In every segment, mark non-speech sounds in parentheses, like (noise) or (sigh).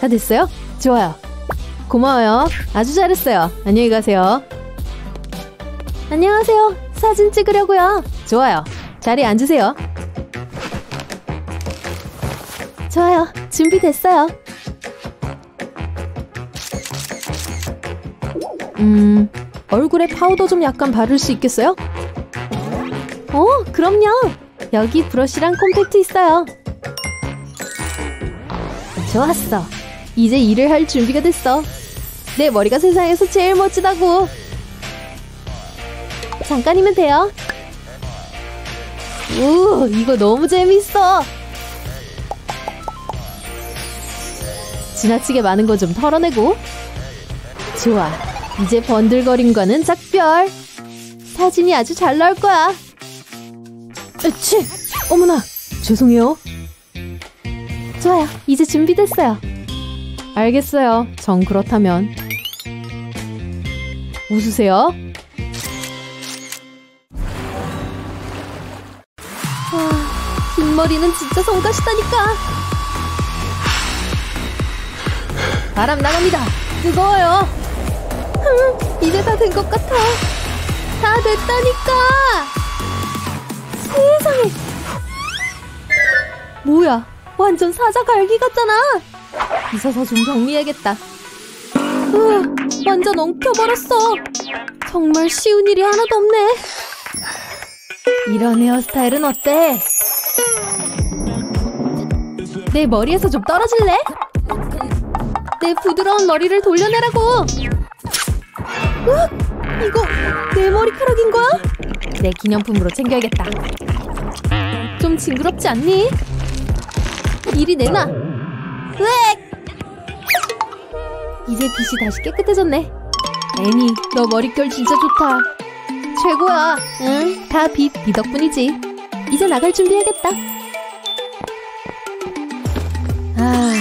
다 됐어요? 좋아요. 고마워요. 아주 잘했어요. 안녕히 가세요. 안녕하세요. 사진 찍으려고요. 좋아요. 자리에 앉으세요. 좋아요. 준비됐어요. 음, 얼굴에 파우더 좀 약간 바를 수 있겠어요? 어, 그럼요. 여기 브러쉬랑 콤팩트 있어요. 좋았어. 이제 일을 할 준비가 됐어. 내 머리가 세상에서 제일 멋지다고. 잠깐이면 돼요. 우, 이거 너무 재밌어. 지나치게 많은 거 좀 털어내고. 좋아. 이제 번들거림과는 작별. 사진이 아주 잘 나올 거야. 에치! 어머나! 죄송해요. 좋아요. 이제 준비됐어요. 알겠어요. 정 그렇다면. 웃으세요. 와, 긴 머리는 진짜 성가시다니까. 바람 나갑니다. 뜨거워요. 흠, 이제 다 된 것 같아. 다 됐다니까. 세상에. 뭐야? 완전 사자 갈기 같잖아. 있어서 좀 정리해야겠다. 으, 완전 엉켜버렸어. 정말 쉬운 일이 하나도 없네. 이런 헤어스타일은 어때? 내 머리에서 좀 떨어질래? 내 부드러운 머리를 돌려내라고! 으, 이거 내 머리카락인 거야? 내 기념품으로 챙겨야겠다. 좀 징그럽지 않니? 이리 내놔. 으액! 이제 빛이 다시 깨끗해졌네. 애니, 너 머릿결 진짜 좋다. 최고야. 응, 다 빛, 네 덕분이지. 이제 나갈 준비해야겠다. 아.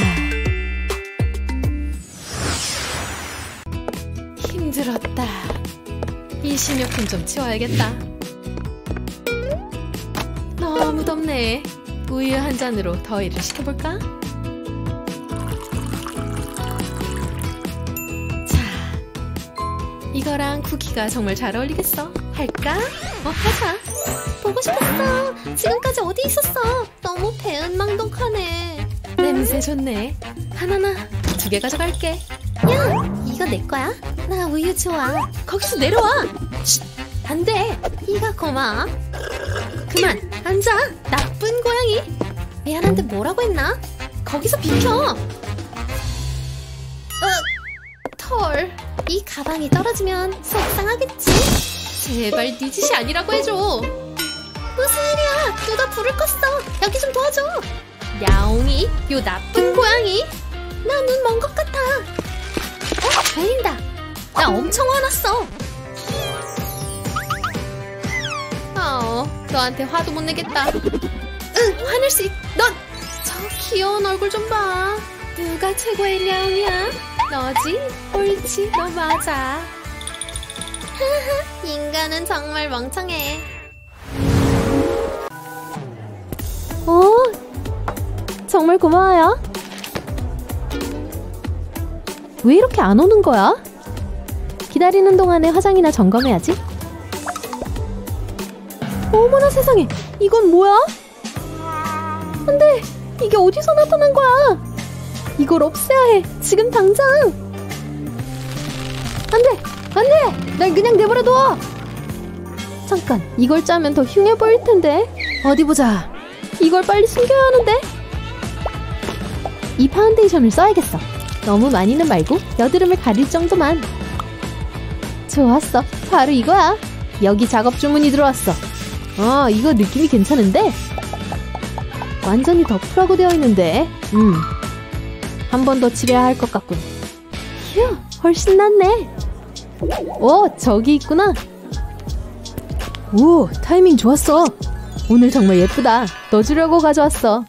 힘들었다. 이 식료품 좀 치워야겠다. 너무 덥네. 우유 한 잔으로 더위를 식혀볼까? 이거랑 쿠키가 정말 잘 어울리겠어. 할까? 어, 하자. 보고 싶었어. 지금까지 어디 있었어? 너무 배은망덕하네. 냄새 좋네. 하나나 두 개 가져갈게. 야, 이거 내 거야? 나 우유 좋아. 거기서 내려와. 쉿, 안 돼. 이거 고마워. 그만 앉아. 나쁜 고양이. 미안한데 뭐라고 했나? 거기서 비켜. 이 가방이 떨어지면 속상하겠지? 제발 네 짓이 아니라고 해줘. 무슨 일이야? 누가 불을 껐어. 여기 좀 도와줘. 야옹이, 요 나쁜 고양이. 나 눈 먼 것 같아. 어, 보인다. 나 엄청 화났어. 어, 너한테 화도 못 내겠다. 응, 화낼 수 있... 넌! 저 귀여운 얼굴 좀 봐. 누가 최고의 냐옹이야? 너지? 옳지, 너 맞아. (laughs) 인간은 정말 멍청해. 오, 정말 고마워요. 왜 이렇게 안 오는 거야? 기다리는 동안에 화장이나 점검해야지. 어머나 세상에, 이건 뭐야? 안 돼! 이게 어디서 나타난 거야? 이걸 없애야 해! 지금 당장! 안 돼! 안 돼! 날 그냥 내버려둬! 잠깐, 이걸 짜면 더 흉해 보일 텐데. 어디 보자. 이걸 빨리 숨겨야 하는데? 이 파운데이션을 써야겠어. 너무 많이는 말고 여드름을 가릴 정도만. 좋았어. 바로 이거야. 여기 작업 주문이 들어왔어. 어, 이거 느낌이 괜찮은데? 완전히 덮으라고 되어 있는데. 음. 한 번더 칠해야 할 것 같군. 휴, 훨씬 낫네. 오, 저기 있구나. 오, 타이밍 좋았어. 오늘 정말 예쁘다. 넣어주려고 가져왔어.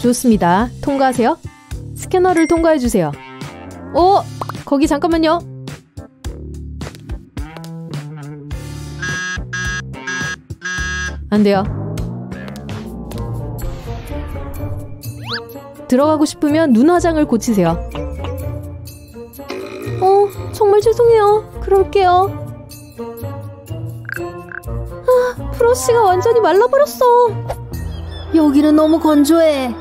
좋습니다. 통과하세요. 스캐너를 통과해주세요. 오! 거기 잠깐만요. 안 돼요. 들어가고 싶으면 눈 화장을 고치세요. 어, 정말 죄송해요. 그럴게요. 아, 브러쉬가 완전히 말라버렸어. 여기는 너무 건조해.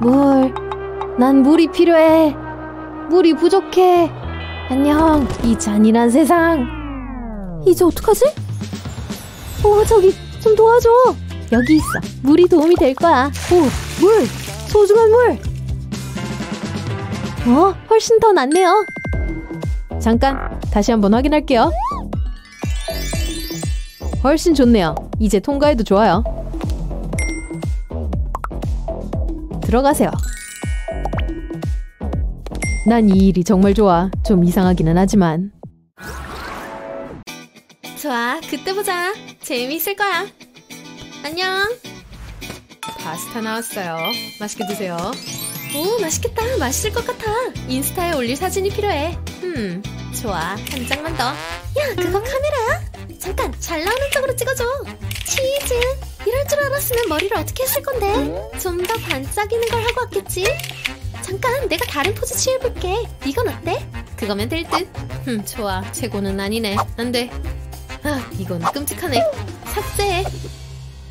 물. 난 물이 필요해. 물이 부족해. 안녕, 이 잔인한 세상. 이제 어떡하지? 어, 저기, 좀 도와줘. 여기 있어. 물이 도움이 될 거야. 오, 물! 소중한 물! 어, 훨씬 더 낫네요. 잠깐, 다시 한번 확인할게요. 훨씬 좋네요. 이제 통과해도 좋아요. 들어가세요. 난 이 일이 정말 좋아. 좀 이상하기는 하지만. 좋아, 그때 보자. 재미있을 거야. 안녕. 파스타 나왔어요. 맛있게 드세요. 오, 맛있겠다. 맛있을 것 같아. 인스타에 올릴 사진이 필요해. 음, 좋아. 한 장만 더. 야, 그거 카메라야? 잠깐, 잘 나오는 쪽으로 찍어줘. 치즈. 이럴 줄 알았으면 머리를 어떻게 했을 건데? 좀 더 반짝이는 걸 하고 왔겠지? 잠깐, 내가 다른 포즈 취해볼게. 이건 어때? 그거면 될 듯. 음, 좋아. 최고는 아니네. 안 돼. 아, 이건 끔찍하네. 삭제해.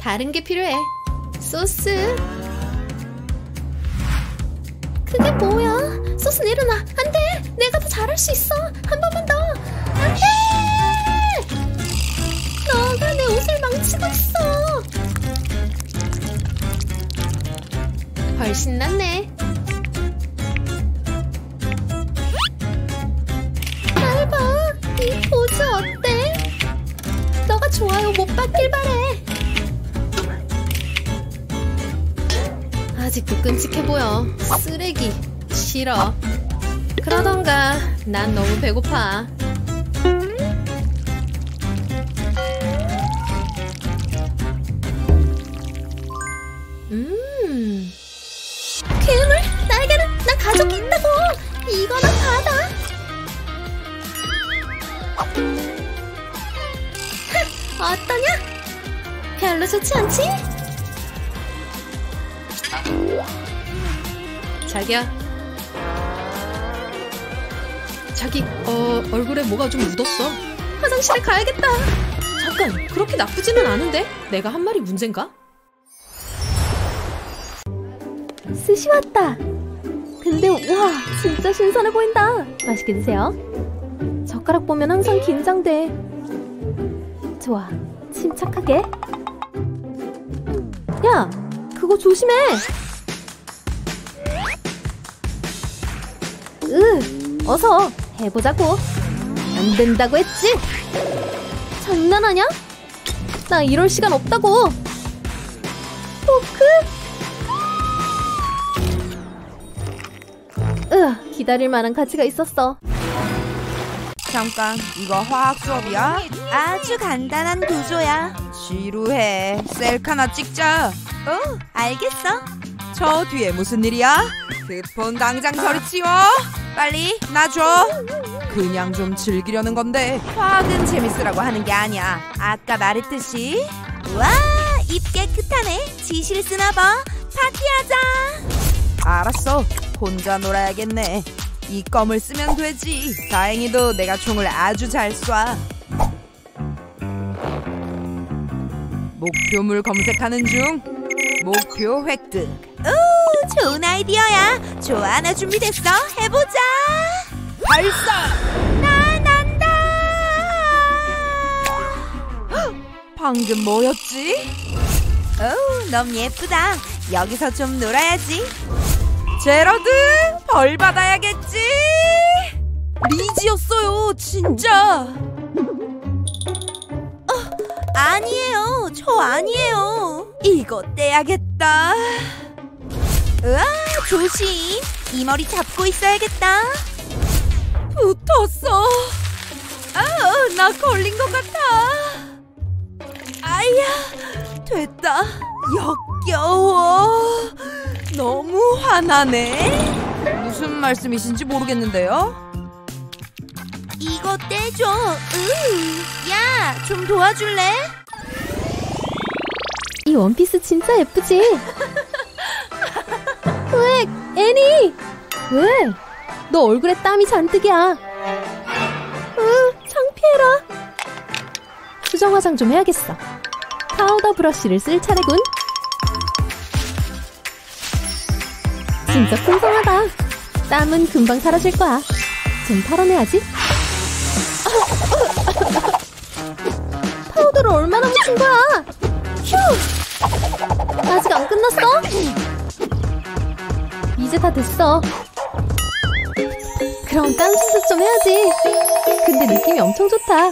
다른 게 필요해. 소스. 그게 뭐야? 소스 내려놔. 안 돼. 내가 더 잘할 수 있어. 한 번만 더. 안 돼. 너가 내 옷을 망치고 있어. 훨씬 낫네. 날 봐. 이 포즈 어때? 너가 좋아요 못 받길 바래. 아직도 끔찍해 보여. 쓰레기. 싫어. 그러던가, 난 너무 배고파. 음. 괴물! 나에게는 난 가족이 있다고! 이거나 받아! 하, 어떠냐? 별로 좋지 않지? 자기야. 자기, 어, 얼굴에 뭐가 좀 묻었어. 화장실에 가야겠다. 잠깐, 그렇게 나쁘지는 않은데? 내가 한 말이 문제인가? 스시 왔다. 근데 와 진짜 신선해 보인다. 맛있게 드세요. 젓가락 보면 항상 긴장돼. 좋아 침착하게. 야 그거 조심해. 으 어서 해보자고. 안 된다고 했지? 장난하냐? 나 이럴 시간 없다고. 포크? 으, 기다릴 만한 가치가 있었어. 잠깐, 이거 화학 수업이야? 아주 간단한 구조야. 지루해. 셀카나 찍자. 어, 알겠어. 저 뒤에 무슨 일이야? 그 폰 당장 저리 치워. 빨리 놔줘. 그냥 좀 즐기려는 건데 화학은 재밌으라고 하는 게 아니야. 아까 말했듯이. 와, 입 깨끗하네. 지실 쓰나 봐. 파티하자. 알았어. 혼자 놀아야겠네. 이 껌을 쓰면 되지. 다행히도 내가 총을 아주 잘 쏴. 목표물 검색하는 중. 목표 획득. 오, 좋은 아이디어야. 좋아, 나 준비됐어. 해보자. 발사! 나 난다! 헉, 방금 뭐였지? 오, 너무 예쁘다. 여기서 좀 놀아야지. 제러드, 벌 받아야겠지? 리지였어요, 진짜. 어, 아니에요. 저 아니에요. 이거 떼야겠다. 으아, 조심. 이 머리 잡고 있어야겠다. 붙었어. 아, 나 걸린 것 같아. 아야, 됐다. 역겨워. 너무 화나네. 무슨 말씀이신지 모르겠는데요. 이거 떼줘. 으. 야, 좀 도와줄래? 이 원피스 진짜 예쁘지? (laughs) 왜? 너 얼굴에 땀이 잔뜩이야. 으, 창피해라. 수정 화장 좀 해야겠어. 파우더 브러쉬를 쓸 차례군. 진짜 풍성하다. 땀은 금방 사라질 거야. 좀 털어내야지. 파우더를 얼마나 묻힌 거야? 휴! 아직 안 끝났어? 이제 다 됐어. 그럼 땀 순습 좀 해야지. 근데 느낌이 엄청 좋다. (laughs)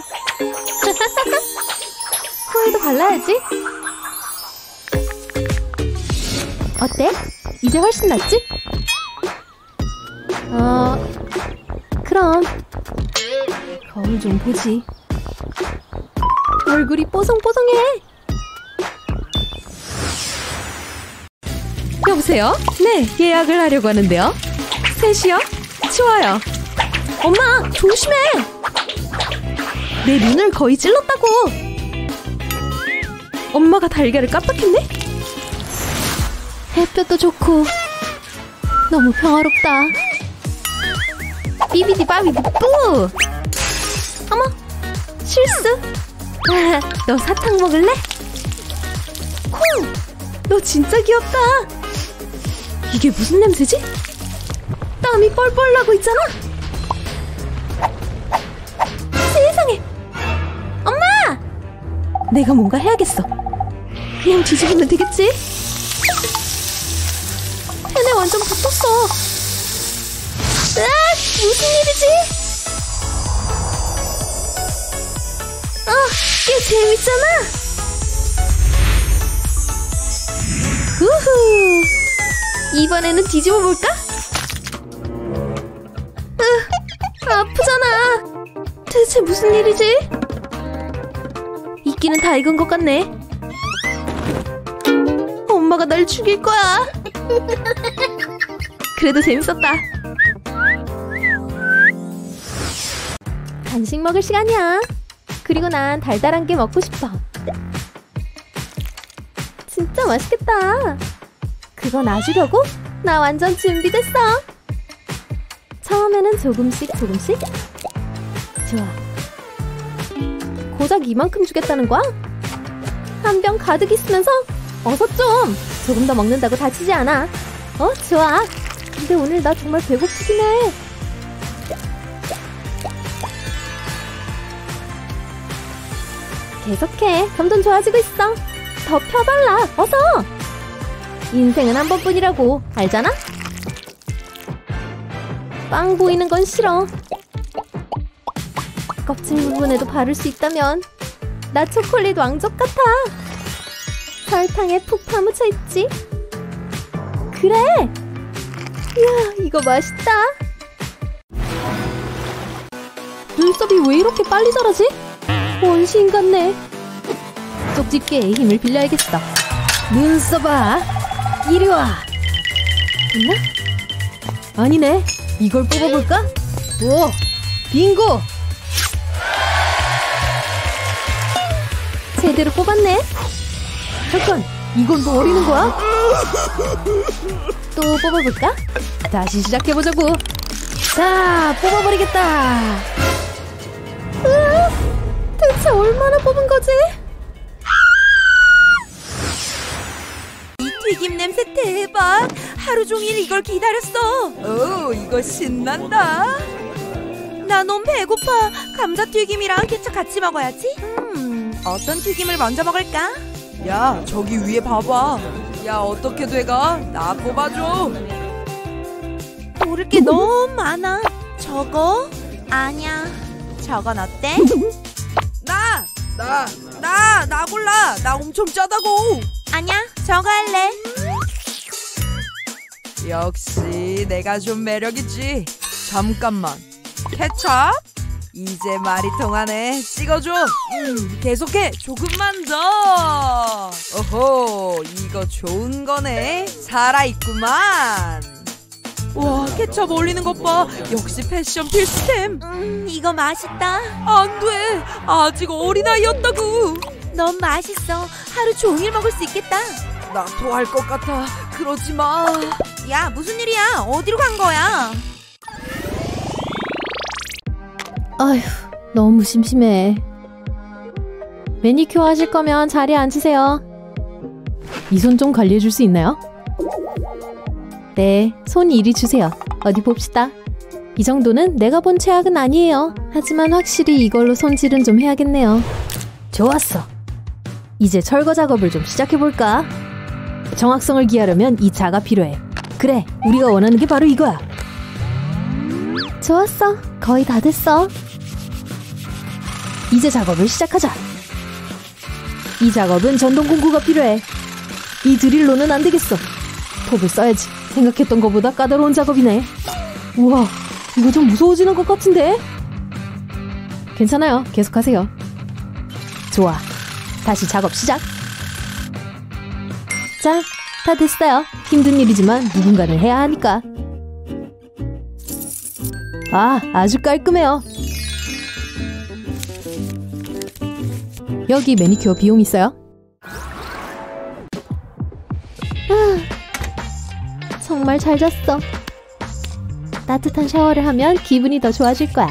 코에도 발라야지. 어때? 이제 훨씬 낫지? 어, 그럼 거울 좀 보지. 얼굴이 뽀송뽀송해. 여보세요? 네, 예약을 하려고 하는데요. 셋이요? 좋아요. 엄마, 조심해. 내 눈을 거의 찔렀다고. 엄마가 달걀을 깜빡했네? 햇볕도 좋고 너무 평화롭다. 비비디 바비디 뿌! 어머, 실수. 아, (laughs) 너 사탕 먹을래? 콩! 너 진짜 귀엽다. 이게 무슨 냄새지? 땀이 뻘뻘 나고 있잖아. 세상에. 엄마! 내가 뭔가 해야겠어. 그냥 뒤집으면 되겠지? 펜에 완전 붙었어. 으악! 무슨 일이지? 아, 꽤 재밌잖아. 우후. 이번에는 뒤집어 볼까? 대체 무슨 일이지? 이끼는 다 익은 것 같네. 엄마가 날 죽일 거야. 그래도 재밌었다. 간식 먹을 시간이야. 그리고 난 달달한 게 먹고 싶어. 진짜 맛있겠다. 그거 놔주려고? 나 완전 준비됐어. 처음에는 조금씩 조금씩. 좋아. 고작 이만큼 주겠다는 거야? 한 병 가득 있으면서 어서 좀 조금 더 먹는다고 다치지 않아. 어, 좋아. 근데 오늘 나 정말 배고프긴 해. 계속해. 점점 좋아지고 있어. 더 펴발라. 어서. 인생은 한 번뿐이라고. 알잖아? 빵 보이는 건 싫어. 껍질 부분에도 바를 수 있다면 나 초콜릿 왕족 같아. 설탕에 푹 파묻혀 있지. 그래. 이야, 이거 맛있다. 눈썹이 왜 이렇게 빨리 자라지? 원시인 같네. 쪽집게의 힘을 빌려야겠어. 눈썹아, 이리 와. 있나? 아니네. 이걸 뽑아볼까? 오, 빙고. 제대로 뽑았네. 잠깐, 이건 뭐 어리는 거야? 또 뽑아볼까? 다시 시작해보자고. 자, 뽑아버리겠다. 으아, 대체 얼마나 뽑은 거지? 이 튀김 냄새 대박! 하루 종일 이걸 기다렸어. 오, 이거 신난다. 나 너무 배고파. 감자 튀김이랑 케첩 같이 먹어야지. 음, 어떤 튀김을 먼저 먹을까? 야, 저기 위에 봐봐. 야, 어떻게 돼가? 나 뽑아줘. 고를 게 너무 많아. 저거? 아니야. 저건 어때? (laughs) 나! 나! 나! 나 골라! 나 엄청 짜다고! 아니야, 저거 할래. 역시 내가 좀 매력있지. 잠깐만. 케찹? 이제 말이 통하네. 찍어줘. 음, 계속해. 조금만 더. 오호, 이거 좋은 거네. 살아있구만. 와, 케첩 올리는 것 봐. 역시 패션 필수템. 음, 이거 맛있다. 안 돼. 아직 어린아이였다고. 넌 맛있어. 하루 종일 먹을 수 있겠다. 나 토할 것 같아. 그러지 마. 야, 무슨 일이야? 어디로 간 거야? 아휴, 너무 심심해. 매니큐어 하실 거면 자리에 앉으세요. 이 손 좀 관리해 줄 수 있나요? 네, 손 이리 주세요. 어디 봅시다. 이 정도는 내가 본 최악은 아니에요. 하지만 확실히 이걸로 손질은 좀 해야겠네요. 좋았어. 이제 철거 작업을 좀 시작해볼까? 정확성을 기하려면 이 자가 필요해. 그래, 우리가 원하는 게 바로 이거야. 좋았어. 거의 다 됐어. 이제 작업을 시작하자. 이 작업은 전동 공구가 필요해. 이 드릴로는 안 되겠어. 톱을 써야지. 생각했던 것보다 까다로운 작업이네. 우와, 이거 좀 무서워지는 것 같은데? 괜찮아요. 계속하세요. 좋아. 다시 작업 시작. 자, 다 됐어요. 힘든 일이지만 누군가는 해야 하니까. 아, 아주 깔끔해요. 여기 매니큐어 비용 있어요? 아, 정말 잘 잤어. 따뜻한 샤워를 하면 기분이 더 좋아질 거야.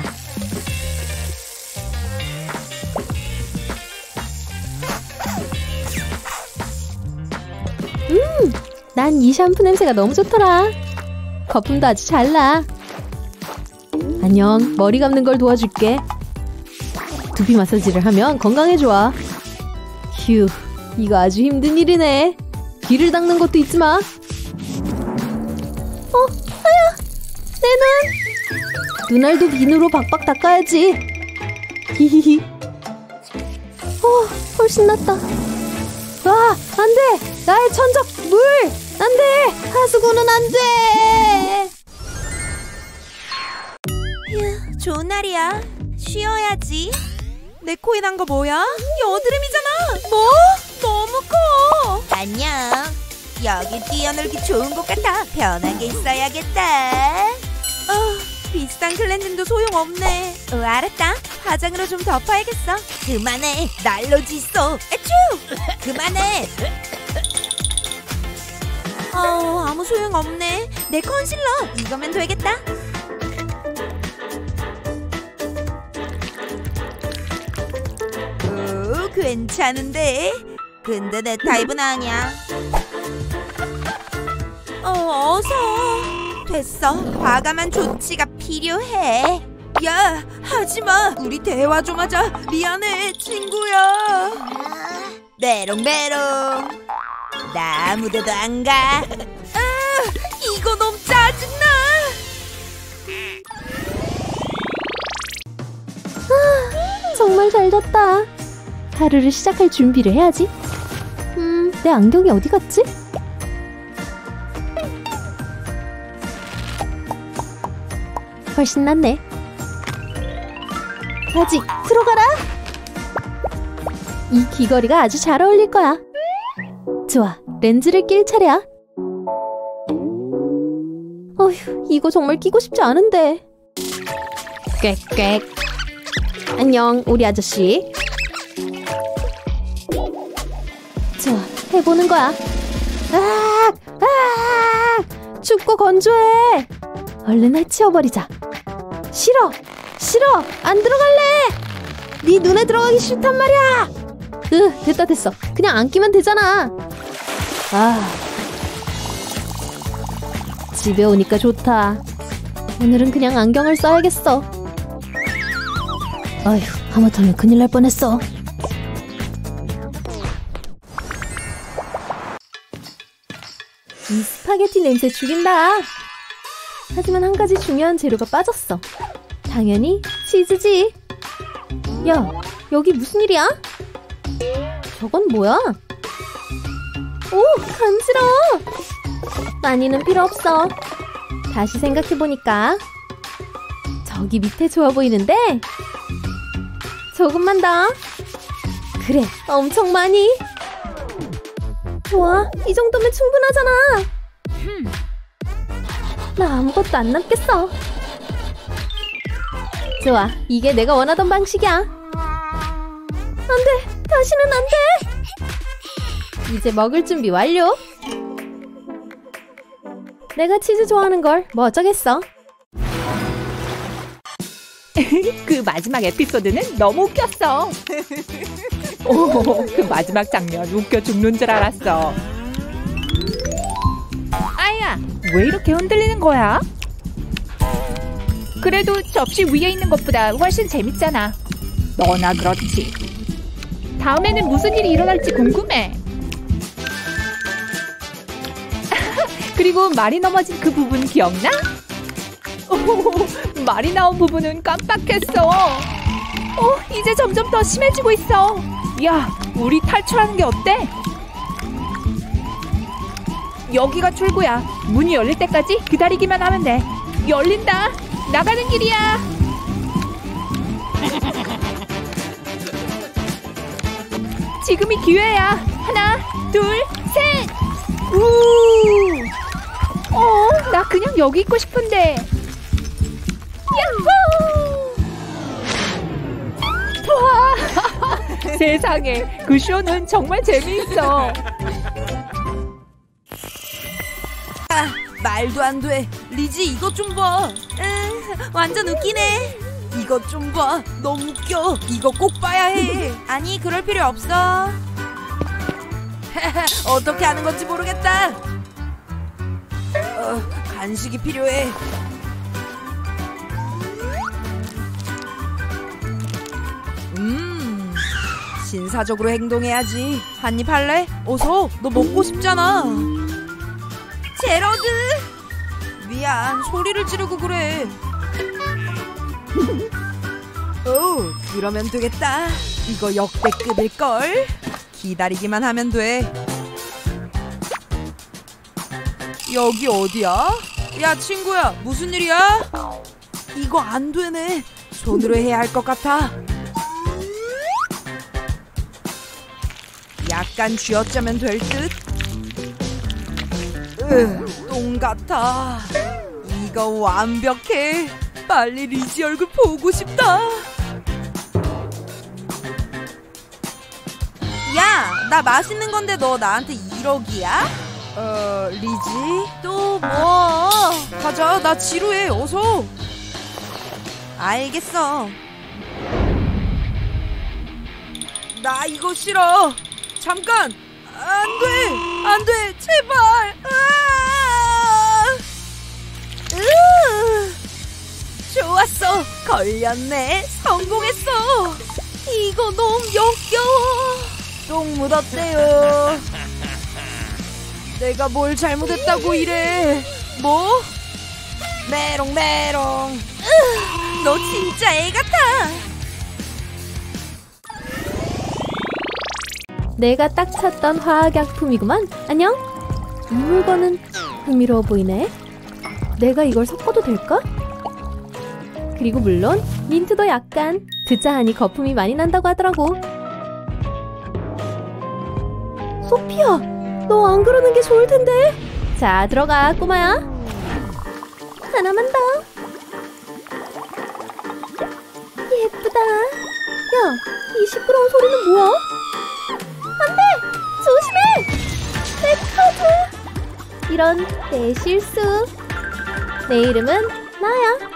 음, 난 이 샴푸 냄새가 너무 좋더라. 거품도 아주 잘 나. 안녕, 머리 감는 걸 도와줄게. 두피 마사지를 하면 건강에 좋아. 휴, 이거 아주 힘든 일이네. 귀를 닦는 것도 잊지 마. 어, 아야, 내 눈. 눈알도 비누로 박박 닦아야지. 히히히. 어, 훨씬 낫다. 와, 안 돼! 나의 천적, 물! 안 돼! 하수구는 안 돼! 휴, 좋은 날이야. 쉬어야지. 내 코에 난 거 뭐야? 여드름이잖아. 뭐? 너무 커. 안녕. 여기 뛰어놀기 좋은 곳 같아. 편하게 있어야겠다. 어, 비싼 클렌징도 소용없네. 어, 알았다. 화장으로 좀 덮어야겠어. 그만해. 날로지 있어. 애쭈! 그만해. 어, 아무 소용 없네. 내 컨실러 이거면 되겠다. 괜찮은데? 근데 내 타입은 아니야. 어, 어서. 됐어. 과감한 조치가 필요해. 야, 하지 마. 우리 대화 좀 하자. 미안해, 친구야. 메롱메롱. 나 아무데도 안 가. 아, 이거 너무 짜증나. 정말 잘 잤다. 하루를 시작할 준비를 해야지. 음, 내 안경이 어디 갔지? 훨씬 낫네. 아직 들어가라. 이 귀걸이가 아주 잘 어울릴 거야. 좋아, 렌즈를 낄 차례야. 어휴, 이거 정말 끼고 싶지 않은데. 꽥꽥. 안녕, 우리 아저씨. 좋아, 해보는 거야. 아, 아, 춥고 건조해. 얼른 해치워버리자. 싫어, 싫어, 안 들어갈래. 네 눈에 들어가기 싫단 말이야. 으, 됐다 됐어. 그냥 안 끼면 되잖아. 아, 집에 오니까 좋다. 오늘은 그냥 안경을 써야겠어. 아휴, 하마터면 큰일 날 뻔했어. 스파게티 냄새 죽인다. 하지만 한 가지 중요한 재료가 빠졌어. 당연히 치즈지. 야, 여기 무슨 일이야? 저건 뭐야? 오, 간지러워. 많이는 필요 없어. 다시 생각해보니까 저기 밑에 좋아 보이는데 조금만 더. 그래, 엄청 많이. 좋아, 이 정도면 충분하잖아. 나 아무것도 안 남겠어. 좋아, 이게 내가 원하던 방식이야. 안 돼, 다시는 안 돼. 이제 먹을 준비 완료. 내가 치즈 좋아하는 걸 뭐 어쩌겠어. (laughs) 그 마지막 에피소드는 너무 웃겼어. (laughs) 오, 그 마지막 장면 웃겨 죽는 줄 알았어. 왜 이렇게 흔들리는 거야? 그래도 접시 위에 있는 것보다 훨씬 재밌잖아. 너나 그렇지. 다음에는 무슨 일이 일어날지 궁금해. (laughs) 그리고 말이 넘어진 그 부분 기억나? 오, 말이 나온 부분은 깜빡했어. 어, 이제 점점 더 심해지고 있어. 야, 우리 탈출하는 게 어때? 여기가 출구야. 문이 열릴 때까지 기다리기만 하면 돼. 열린다. 나가는 길이야. (laughs) 지금이 기회야. 하나, 둘, 셋. 우. 어, 나 그냥 여기 있고 싶은데. 야호! (laughs) 와! (laughs) 세상에, 그 쇼는 정말 재미있어. 말도 안 돼. 리지 이것 좀 봐. 응, 완전 웃기네. 이것 좀 봐. 너무 웃겨. 이거 꼭 봐야 해. 아니, 그럴 필요 없어. (laughs) 어떻게 하는 건지 모르겠다. 어, 간식이 필요해. 음, 신사적으로 행동해야지. 한입 할래? 어서. 너 먹고 싶잖아. 제러드! 미안, 소리를 지르고 그래. 오, 그러면 되겠다. 이거 역대급일걸? 기다리기만 하면 돼. 여기 어디야? 야, 친구야, 무슨 일이야? 이거 안 되네. 손으로 해야 할 것 같아. 약간 쥐어짜면 될 듯. 으, 똥 같아. 이거 완벽해. 빨리 리지 얼굴 보고 싶다. 야, 나 맛있는 건데 너 나한테 1억이야? 어, 리지? 또 뭐? 가자, 나 지루해. 어서. 알겠어. 나 이거 싫어. 잠깐. 안 돼. 안 돼. 제발. 아! 좋았어. 걸렸네. 성공했어. 이거 너무 역겨워. 똥 묻었대요. (laughs) 내가 뭘 잘못했다고 이래. 뭐? 메롱 메롱. 으, 너 진짜 애 같아. 내가 딱 찾던 화학약품이구만. 안녕? 이 물건은 흥미로워 보이네. 내가 이걸 섞어도 될까? 그리고 물론 민트도 약간 듣자 하니 거품이 많이 난다고 하더라고. 소피야, 너 안 그러는 게 좋을 텐데. 자, 들어가, 꼬마야. 하나만 더. 예쁘다. 야, 이 시끄러운 소리는 뭐야? 안 돼! 조심해! 내 카드! 이런 내 실수. 내 이름은 나야.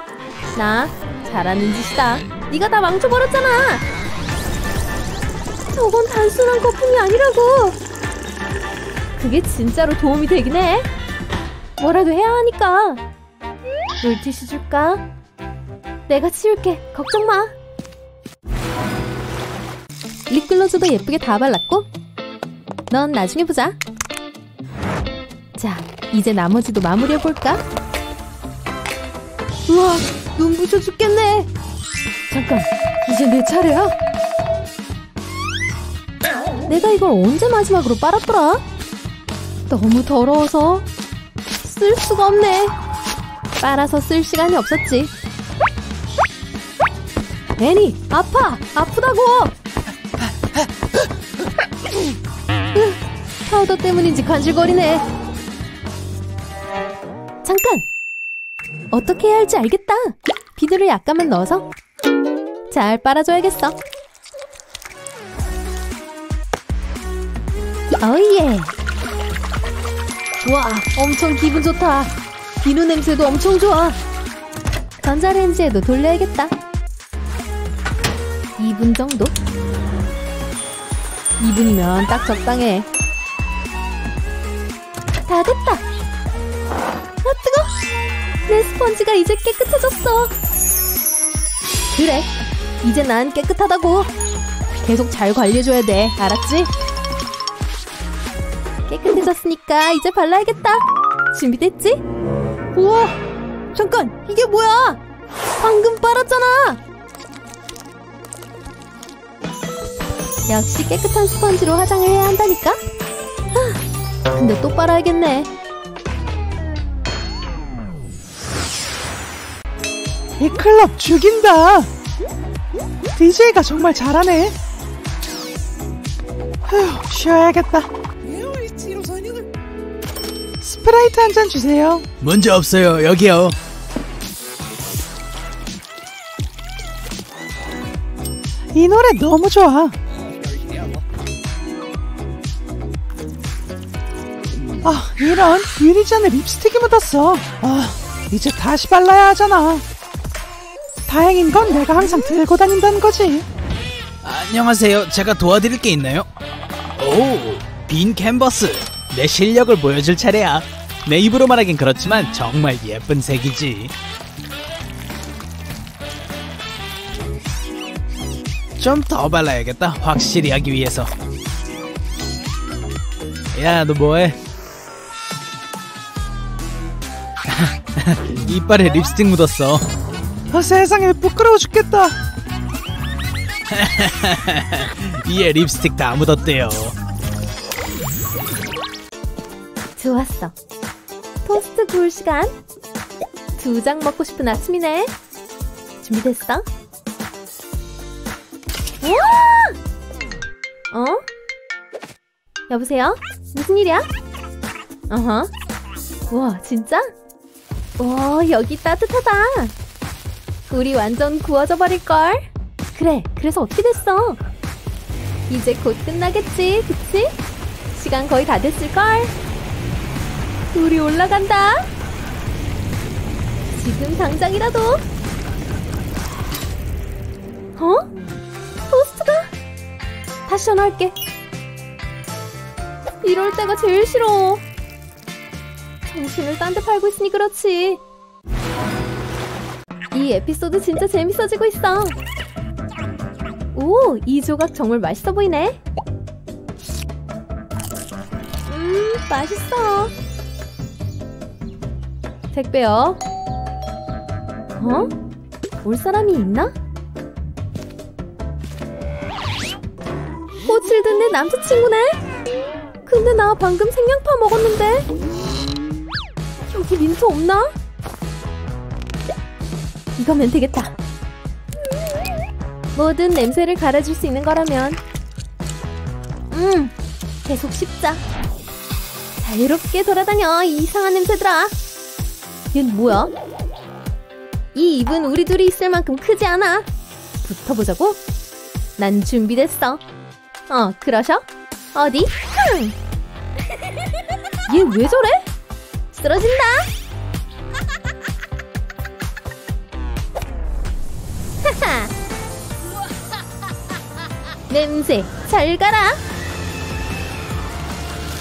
나 잘하는 짓이다. 네가 다 망쳐버렸잖아. 저건 단순한 거품이 아니라고. 그게 진짜로 도움이 되긴 해. 뭐라도 해야 하니까. 물티슈 줄까? 내가 치울게. 걱정 마. 립글로즈도 예쁘게 다 발랐고 넌 나중에 보자 자 이제 나머지도 마무리해볼까? 우와 눈부셔 죽겠네 잠깐 이제 내 차례야? 내가 이걸 언제 마지막으로 빨았더라? 너무 더러워서 쓸 수가 없네 빨아서 쓸 시간이 없었지 애니 아파 아프다고 으, 파우더 때문인지 간질거리네. 잠깐! 어떻게 해야 할지 알겠다. 비누를 약간만 넣어서 잘 빨아줘야겠어. 어이예! 와, 엄청 기분 좋다. 비누 냄새도 엄청 좋아. 전자레인지에도 돌려야겠다. 2분 정도? 2분이면 딱 적당해. 다 됐다. 아! 내 스펀지가 이제 깨끗해졌어. 그래. 이제 난 깨끗하다고. 계속 잘 관리해줘야 돼. 알았지? 깨끗해졌으니까 이제 발라야겠다. 준비됐지? 우와! 잠깐! 이게 뭐야! 방금 빨았잖아! 역시 깨끗한 스펀지로 화장을 해야 한다니까? 하, 근데 또 빨아야겠네. 이 클럽 죽인다. DJ가 정말 잘하네. 휴, 쉬어야겠다. 스프라이트 한 잔 주세요. 문제 없어요. 여기요. 이 노래 너무 좋아. 아, 이런 유리잔에 립스틱이 묻었어. 아, 이제 다시 발라야 하잖아. 다행인 건 내가 항상 들고 다닌다는 거지. 안녕하세요. 제가 도와드릴 게 있나요? 오, 빈 캔버스. 내 실력을 보여줄 차례야. 내 입으로 말하긴 그렇지만 정말 예쁜 색이지. 좀 더 발라야겠다. 확실히 하기 위해서. 야, 너 뭐해? (laughs) 이빨에 립스틱 묻었어. 아, 세상에 부끄러워 죽겠다. (laughs) 이에 립스틱 다 묻었대요. 좋았어. 토스트 구울 시간. 두 장 먹고 싶은 아침이네. 준비됐어? 우와! 어? 여보세요? 무슨 일이야? 어허. 우와, 진짜? 와, 여기 따뜻하다. 우리 완전 구워져 버릴걸? 그래, 그래서 어떻게 됐어? 이제 곧 끝나겠지, 그치? 시간 거의 다 됐을걸? 우리 올라간다. 지금 당장이라도. 어? 토스트가? 다시 전화할게. 이럴 때가 제일 싫어. 정신을 딴 데 팔고 있으니 그렇지. 이 에피소드 진짜 재밌어지고 있어. 오, 이 조각 정말 맛있어 보이네. 음, 맛있어. 택배요. 어? 올 사람이 있나? 꽃을 든내 남자친구네? 근데 나 방금 생양파 먹었는데? 여기 민트 없나? 이거면 되겠다. 모든 냄새를 갈아줄 수 있는 거라면. 음, 계속 씹자. 자유롭게 돌아다녀, 이 이상한 냄새들아. 얘는 뭐야? 이 입은 우리 둘이 있을 만큼 크지 않아. 붙어보자고? 난 준비됐어. 어, 그러셔? 어디? 흥! (laughs) 얘 왜 저래? 쓰러진다! 냄새, 잘 가라!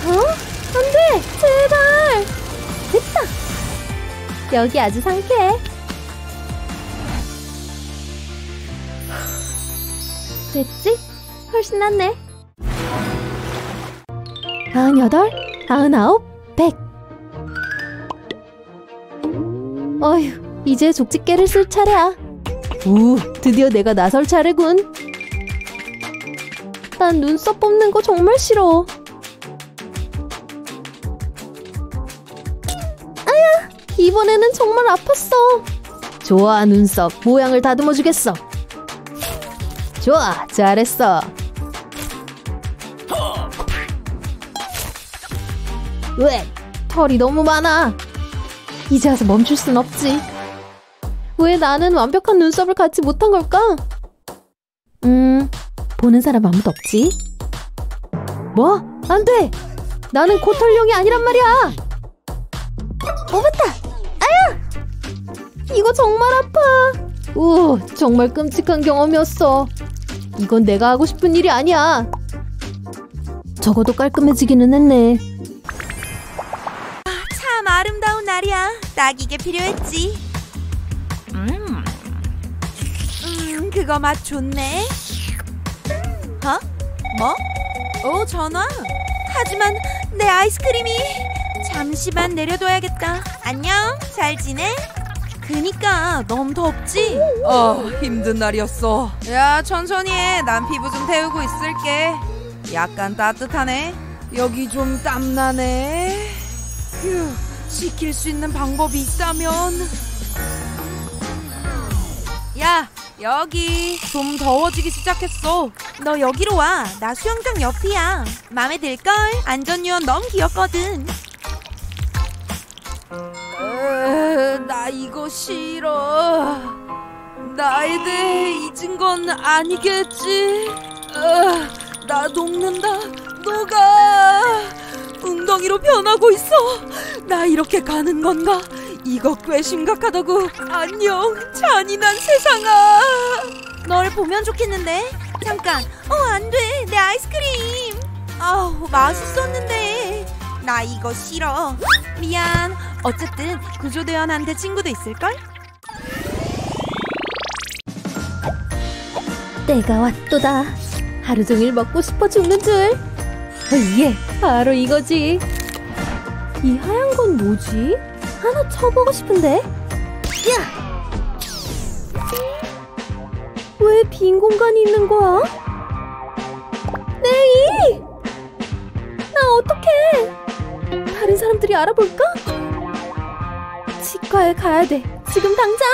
어? 안 돼! 제발! 됐다! 여기 아주 상쾌해. 됐지? 훨씬 낫네. 아흔여덟, 아흔아홉, 백. 어휴, 이제 족집게를 쓸 차례야. 우, 드디어 내가 나설 차례군. 난 눈썹 뽑는 거 정말 싫어. 아야, 이번에는 정말 아팠어. 좋아, 눈썹. 모양을 다듬어 주겠어. 좋아, 잘했어. 왜? 털이 너무 많아. 이제 와서 멈출 순 없지. 왜 나는 완벽한 눈썹을 갖지 못한 걸까? 음, 보는 사람 아무도 없지. 뭐? 안 돼! 나는 코털용이 아니란 말이야! 어, 맞다! 이거 정말 아파. 우, 정말 끔찍한 경험이었어. 이건 내가 하고 싶은 일이 아니야. 적어도 깔끔해지기는 했네. 참 아름다운 날이야. 딱 이게 필요했지. 그거 맛 좋네. 어? 뭐? 오, 전화. 하지만 내 아이스크림이 잠시만 내려둬야겠다. 안녕, 잘 지내? 그니까 너무 덥지? 어, 힘든 날이었어. 야, 천천히 해. 난 피부 좀 태우고 있을게. 약간 따뜻하네. 여기 좀 땀나네. 휴, 식힐 수 있는 방법이 있다면. 야, 여기 좀 더워지기 시작했어. 너 여기로 와. 나 수영장 옆이야. 마음에 들걸? 안전요원 너무 귀엽거든. 으, 나 이거 싫어. 나에 대해 잊은 건 아니겠지. 으, 나 녹는다. 녹아. 웅덩이로 변하고 있어. 나 이렇게 가는 건가? 이거 꽤 심각하다고. 안녕, 잔인한 세상아. 널 보면 좋겠는데. 잠깐. 어, 안 돼. 내 아이스크림. 아우, 맛있었는데. 나 이거 싫어. 미안. 어쨌든 구조대원한테 친구도 있을걸? 때가 왔도다. 하루 종일 먹고 싶어 죽는 줄. 예, 바로 이거지. 이 하얀 건 뭐지? 하나 쳐보고 싶은데. 야! 왜 빈 공간이 있는 거야? 내 이! 나 어떡해! 다른 사람들이 알아볼까? 치과에 가야 돼. 지금 당장!